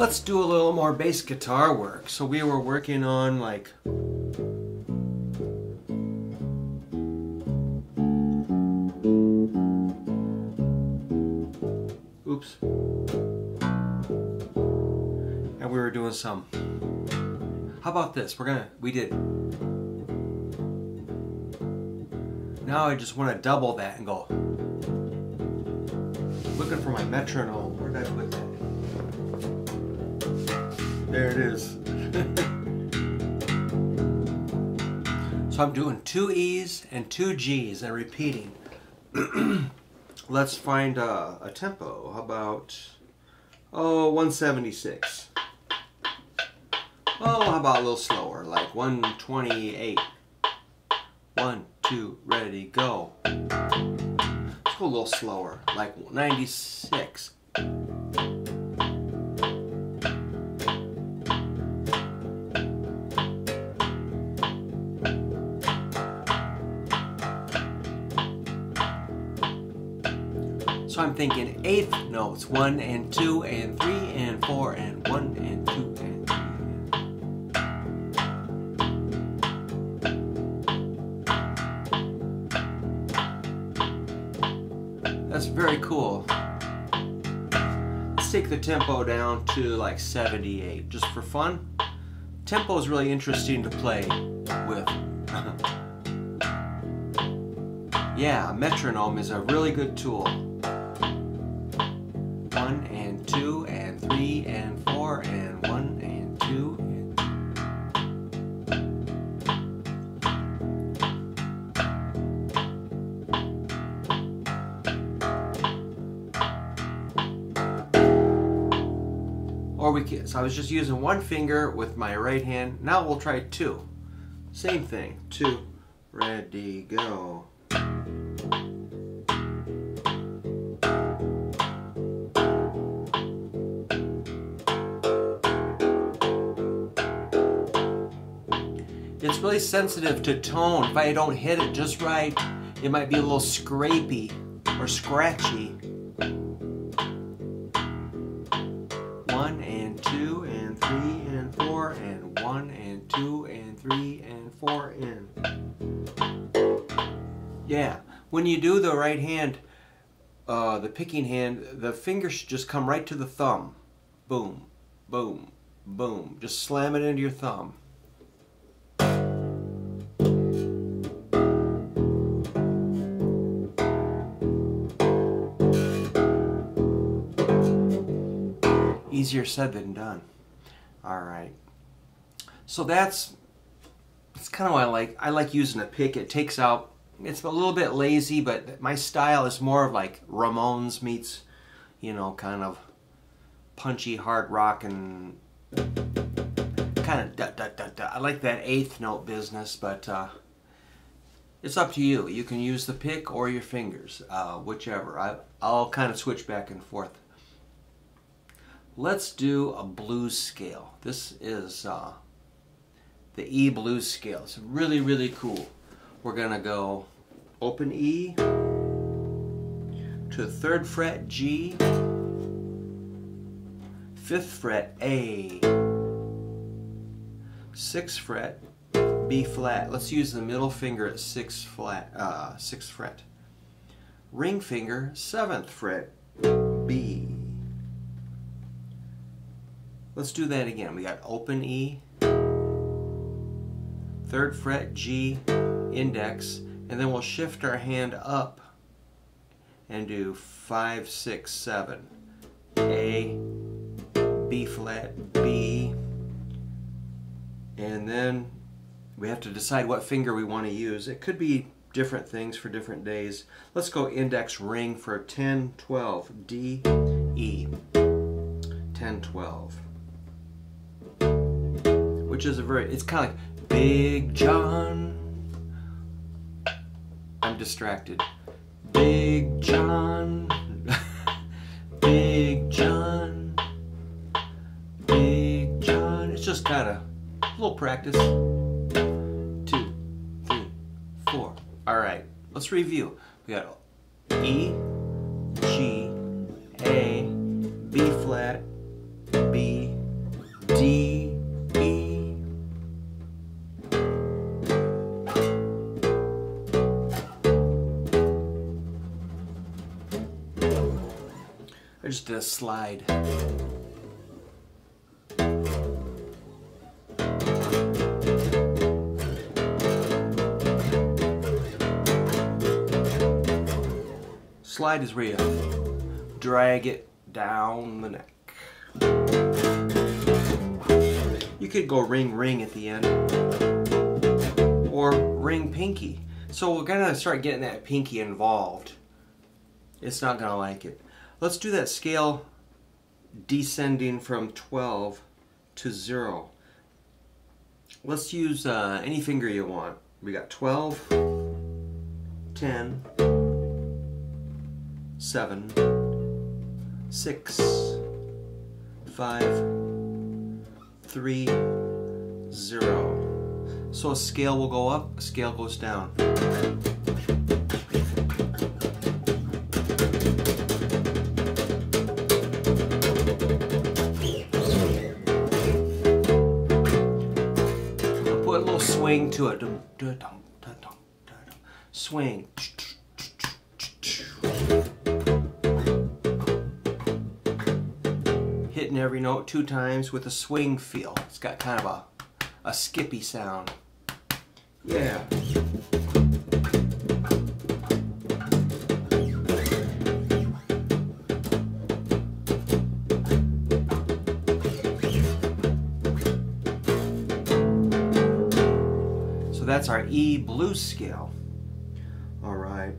Let's do a little more bass guitar work. So we were working on like Oops. And we were doing some. How about this? We're gonna, we did. Now I just want to double that and go. Looking for my metronome. Where did I put that? There it is. so I'm doing two E's and two G's and repeating. Let's find a, a tempo. How about, oh, 176. Oh, how about a little slower, like 128. One, two, ready, go. Let's go a little slower, like 96. So I'm thinking eighth notes, one and two and three and four and one and two and three. That's very cool. Let's take the tempo down to like 78, just for fun. Tempo is really interesting to play with. yeah, a metronome is a really good tool one and two and three and four and one and two. And or we can so I was just using one finger with my right hand. Now we'll try two. Same thing. Two. Ready go really sensitive to tone. If I don't hit it just right, it might be a little scrapey or scratchy. One and two and three and four and one and two and three and four and yeah. When you do the right hand, uh, the picking hand, the fingers should just come right to the thumb. Boom, boom, boom. Just slam it into your thumb. Easier said than done. All right. So that's that's kind of why I like I like using a pick. It takes out. It's a little bit lazy, but my style is more of like Ramones meets, you know, kind of punchy hard rock and kind of da da da da. I like that eighth note business, but uh, it's up to you. You can use the pick or your fingers, uh, whichever. I I'll kind of switch back and forth. Let's do a blues scale. This is uh, the E blues scale. It's really, really cool. We're to go open E to third fret G, fifth fret A, sixth fret B flat. Let's use the middle finger at sixth flat, uh, sixth fret. Ring finger, seventh fret B. Let's do that again. We got open E, third fret G, index, and then we'll shift our hand up and do five, six, seven. A, B flat, B, and then we have to decide what finger we want to use. It could be different things for different days. Let's go index ring for 10, 12, D, E, 10, 12 which is a very, it's kind of like Big John. I'm distracted. Big John. Big John. Big John. It's just kind of a little practice. Two, three, four. All right, let's review. We got E, G, A, B flat, B, I did a slide. Slide is you drag it down the neck. You could go ring ring at the end or ring pinky. So we're gonna start getting that pinky involved. It's not gonna like it. Let's do that scale descending from 12 to 0. Let's use uh, any finger you want. We got 12, 10, 7, 6, 5, 3, 0. So a scale will go up, a scale goes down. Swing to it. Swing. Hitting every note two times with a swing feel. It's got kind of a, a skippy sound. Yeah. That's our E blues scale. All right.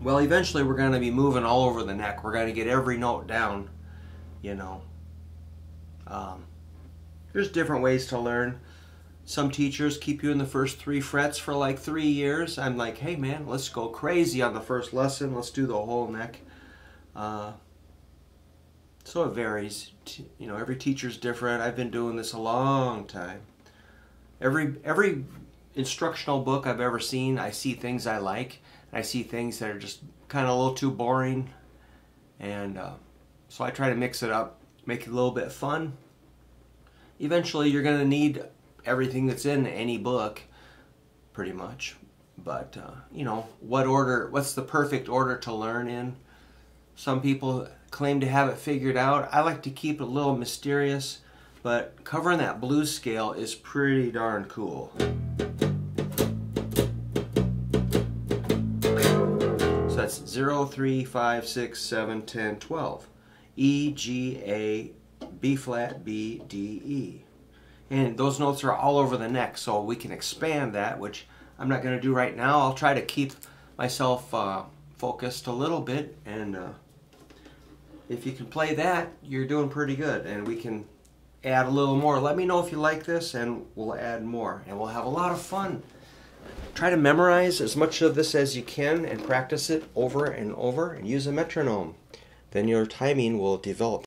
Well, eventually we're going to be moving all over the neck. We're going to get every note down, you know. Um, there's different ways to learn. Some teachers keep you in the first three frets for like three years. I'm like, hey man, let's go crazy on the first lesson. Let's do the whole neck. Uh, so it varies. You know, every teacher's different. I've been doing this a long time. Every every instructional book I've ever seen, I see things I like. and I see things that are just kind of a little too boring. And uh, so I try to mix it up, make it a little bit fun. Eventually, you're going to need everything that's in any book, pretty much. But, uh, you know, what order, what's the perfect order to learn in? Some people claim to have it figured out. I like to keep it a little mysterious, but covering that blues scale is pretty darn cool. So that's 0, 3, 5, 6, 7, 10, 12. E, G, A, B flat, B, D, E. And those notes are all over the neck, so we can expand that, which I'm not going to do right now. I'll try to keep myself uh, focused a little bit, and uh, if you can play that, you're doing pretty good, and we can add a little more. Let me know if you like this, and we'll add more, and we'll have a lot of fun. Try to memorize as much of this as you can and practice it over and over and use a metronome. Then your timing will develop.